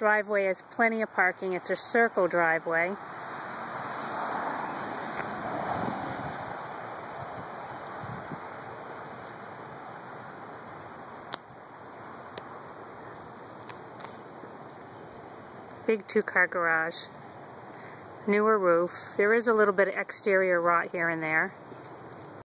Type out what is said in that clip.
driveway has plenty of parking. It's a circle driveway. Big two-car garage. Newer roof. There is a little bit of exterior rot here and there.